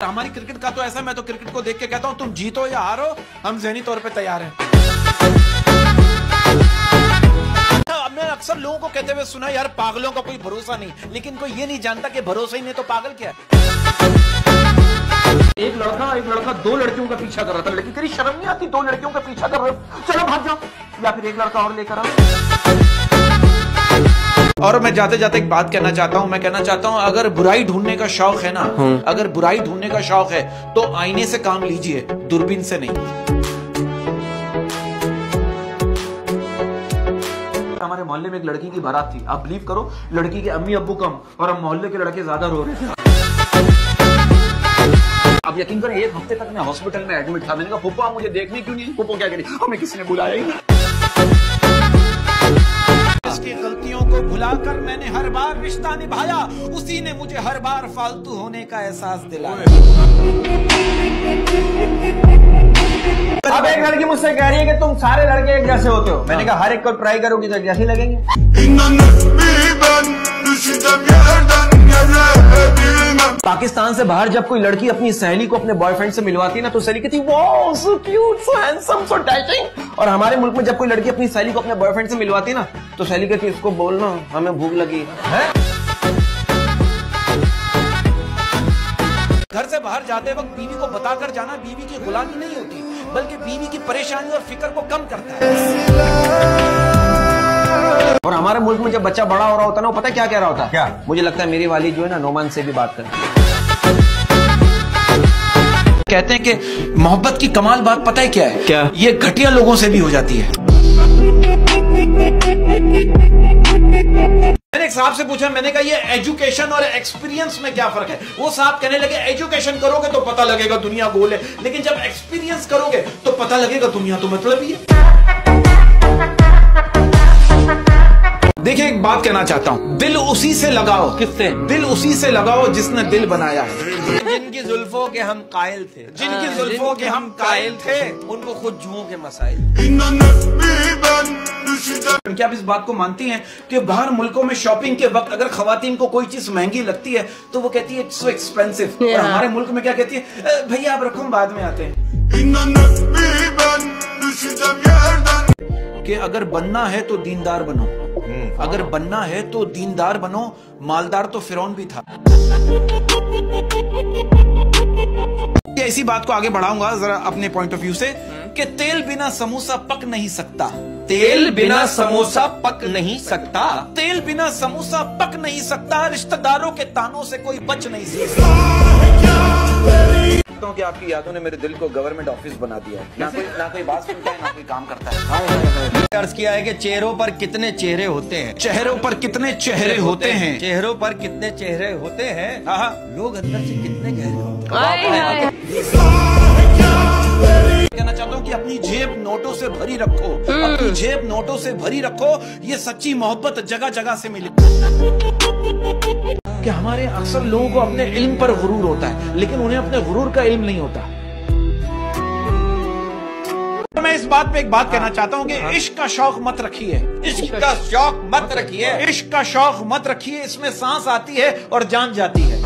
हमारी क्रिकेट का तो ऐसा मैं तो क्रिकेट को देख के कहता हूँ, तुम जीतो या हारो, हम जहनी तौर पे तैयार हैं। मैं अक्सर लोगों को कहते हुए सुना, यार, पागलों का कोई भरोसा नहीं। लेकिन कोई ये नहीं जानता कि भरोसा ही नहीं तो पागल क्या है? एक लड़का एक लड़का दो लड़कियों का पीछा कर रहा था, लड़की तेरी शर्म नहीं आती, दो लड़कियों का पीछा कर रहे चलो भाग जाओ। या फिर एक लड़का और लेकर आओ और मैं जाते जाते एक बात कहना चाहता हूँ मैं कहना चाहता हूँ अगर बुराई ढूँढने का शौक है ना अगर बुराई ढूँढने का शौक है तो आईने से काम लीजिए दूरबीन से नहीं। हमारे मोहल्ले में एक लड़की की बारात थी आप बिलीव करो लड़की के अम्मी अब्बू कम और हम मोहल्ले के लड़के ज़्यादा रो रहे थे। अब यकीन करें एक हफ़्ते तक मैं हॉस्पिटल में एडमिट था। मैंने कहा पुप्पो मुझे देखने क्यों नहीं पुप्पो क्या करी? हमें किसी ने बुलाया ही नहीं। इसकी गलतियों को भुलाकर मैंने हर बार रिश्ता निभाया उसी ने मुझे हर बार फालतू होने का एहसास दिलाया। अब एक लड़की मुझसे कह रही है कि तुम सारे लड़के एक जैसे होते हो। मैंने कहा हर एक को ट्राई करोगी तो एक जैसे लगेंगे। पाकिस्तान से बाहर जब कोई लड़की अपनी सहेली को अपने बॉयफ्रेंड से मिलवाती है ना तो सहेली कहती so cute so handsome so dashing और हमारे मुल्क में जब कोई लड़की अपनी सहेली को अपने बॉयफ्रेंड से मिलवाती है ना तो सहेली कहती इसको बोलना, हमें भूख लगी है? घर से बाहर जाते वक्त बीवी को बताकर जाना बीवी की गुलामी नहीं होती, बल्कि बीवी की परेशानी और फ़िक्र को कम करता है। और हमारे मुल्क में जब बच्चा बड़ा हो रहा होता है ना वो पता क्या कह रहा होता है? क्या? मुझे लगता है मेरी वाली जो है ना नोमान से भी बात करें कहते हैं कि मोहब्बत की कमाल बात पता है क्या है? क्या? ये घटिया लोगों से भी हो जाती है। मैंने एक साहब से पूछा मैंने कहा ये एजुकेशन और एक्सपीरियंस में क्या फ़र्क है? वो साहब कहने लगे एजुकेशन करोगे तो पता लगेगा दुनिया गोल है। लेकिन जब एक्सपीरियंस करोगे तो पता लगेगा दुनिया तो मतलब ही है। देखिए एक बात कहना चाहता हूँ। दिल उसी से लगाओ। किससे? दिल उसी से लगाओ जिसने दिल बनाया है। जिनकी जुल्फों के हम कायल थे। जिनकी जुल्फों के हम कायल थे। उनको खुद जुओं के मसाइल। क्या आप इस बात को मानती हैं कि बाहर मुल्कों में शॉपिंग के वक्त अगर खवातीन को कोई चीज़ महँगी लगती है तो वो कहती है इट्स सो एक्सपेंसिव और हमारे मुल्क में क्या कहती है? भैया आप रखो हम बाद में आते हैं. कि अगर बनना है तो दीनदार बनो। अगर बनना है तो दीनदार बनो मालदार तो फिरौन भी था। इसी बात को आगे बढ़ाऊँगा जरा अपने पॉइंट ऑफ़ व्यू से कि तेल बिना समोसा पक नहीं सकता। तेल बिना समोसा पक नहीं सकता। तेल बिना समोसा पक नहीं सकता रिश्तेदारों के तानों से कोई बच नहीं सकता। हूँ कि आपकी यादों ने मेरे दिल को गवर्नमेंट ऑफ़िस बना दिया है। ना कोई ना कोई बात सुनता है ना कोई काम करता है। अर्ज़ किया है कि चेहरों पर कितने चेहरे होते हैं? चेहरों पर कितने चेहरे होते हैं। चेहरों पर कितने चेहरे होते हैं? हाँ, हाँ। लोग अंदर से कितने गहरे होते कहना चाहता हूँ कि अपनी जेब नोटों से भरी रखो। अपनी जेब नोटों से भरी रखो। ये सच्ची मोहब्बत जगह जगह से मिले। हमारे अक्सर लोगों को अपने इल्म पर गुरूर होता है लेकिन उन्हें अपने गुरूर का इल्म नहीं होता। तो मैं इस बात पे एक बात कहना चाहता हूँ कि इश्क का शौक मत रखिए। इश्क का शौक मत रखिए। इश्क का शौक मत रखिए इसमें सांस आती है और जान जाती है।